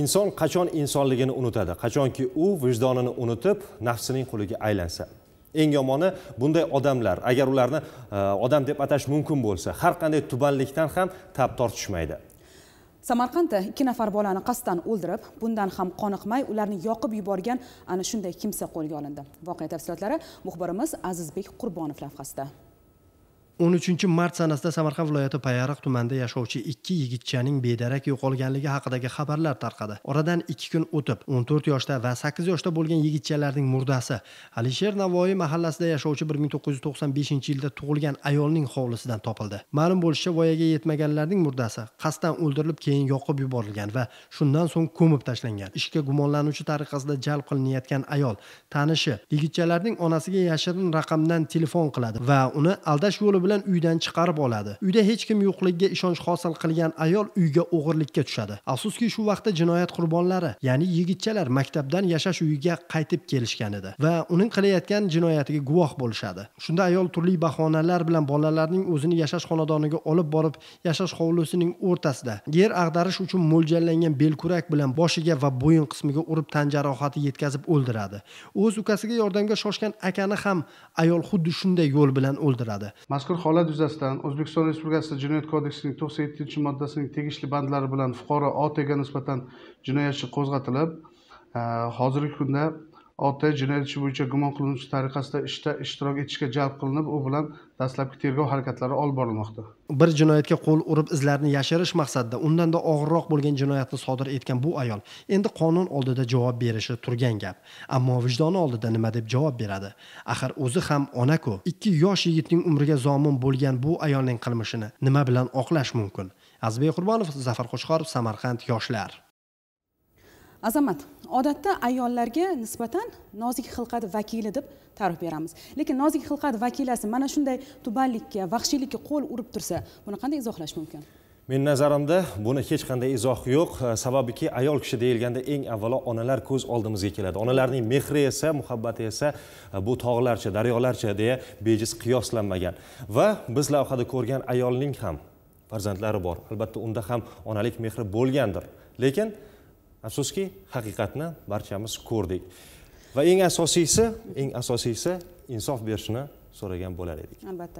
inson qachon insonligini unutadi? Qachonki u vijdonini unutib nafsining quliga aylansa. Eng yomoni bunday odamlar agar ularni e, odam deb atash mumkin bo'lsa har qanday tubanlikdan ham tap tortishmaydi samarqandda ikki nafar bolani qasddan o'ldirib bundan ham qoniqmay ularni yoqib yuborgan ana shunday kimsa qo'lga olindi. Voqea tafsilotlari muxbirimiz azizbek qurbonov lavhasida. 13 mart sanasida samarqand viloyati payariq tumanida yashovchi ikki yigitchaning bedarak yo'qolganligi haqidagi xabarlar tarqadi. Oradan ikki kun o'tib 14 yoshda va 8 yoshda bo'lgan yigitchalarning murdasi alisher navoiy mahallasida yashovchi 1995 yilda tug'ilgan ayolning hovlisidan topildi. Ma'lum bo'lishicha voyaga yetmaganlarning murdasi qasddan o'ldirilib keyin yoqib yuborilgan va shundan so'ng ko'mib tashlangan. Ishga gumonlanuvchi tariqasida jalb qilinayotgan ayol tanishi yigitchalarning onasiga yashirin raqamdan telefon qiladi va uni aldash yo'li bilan uydan chiqarib oladi. Uyda hech kim yo'qligiga ishonch hosil qilgan ayol uyga o'g'irlikka tushadi. Afsuski shu vaqtda jinoyat qurbonlari ya'ni yigitchalar maktabdan yashash uyiga qaytib kelishgan edi va uning qilayotgan jinoyatiga guvoh bo'lishadi. Shunda ayol turli bahonalar bilan bolalarning o'zini yashash xonadoniga olib borib yashash hovlisining o'rtasida yer ag'darish uchun mo'ljallangan belkurak bilan boshiga va bo'yin qismiga urib tan jarohati yetkazib o'ldiradi. O'z ukasiga yordamga shoshgan akani ham ayol xuddi shunday yo'l bilan o'ldiradi. Mazkur mazkur holat yuzasidan o'zbekiston respublikasi jinoyat kodeksining to'qson yettinchi moddasining tegishli bandlari bilan fuqaro otga nisbatan jinoyat qo'zg'atilib eh, hozirgi kunda ot jinoyat ishi bo'yicha gumon qilinuvchi tariqasida ishda ishtirok etishga jalb qilinib u bilan dastlabki tergov harakatlari olib borilmoqda. Bir jinoyatga qo'l urib izlarni yashirish maqsadida undanda og'irroq bo'lgan jinoyatni sodir etgan bu ayol endi qonun oldida javob berishi turgan gap. Ammo vijdoni oldida nima deb javob beradi? Axir o'zi ham onaku ikki yosh yigitning umriga zomin bo'lgan bu ayolning qilmishini nima bilan oqlash mumkin? Azbek qurbonov zafar qo'chqorov samarqand yoshlar. Azamat odatda ayollarga nisbatan nozik xilqat vakili deb ta'rif beramiz. Lekin nozik xilqat vakilasi mana shunday tubanlikka vahshiylikka qo'l urib tursa buni qanday izohlash mumkin? Meni nazarimda buni hech qanday izoh yo'q. Sababiki ayol kishi deyilganda eng avvalo onalar ko'z oldimizga keladi. Onalarning mehri esa muhabbati esa e, bu tog'larcha daryolarcha deya bejiz qiyoslanmagan. Va biz lavhada ko'rgan ayolning ham farzandlari bor. Albatta unda ham onalik mehri bo'lgandir. Lekin afsuski haqiqatni barchamiz ko'rdik. Va eng asosiysi eng asosiysi insof berishni so'ragan bo'lar edik. Albatta.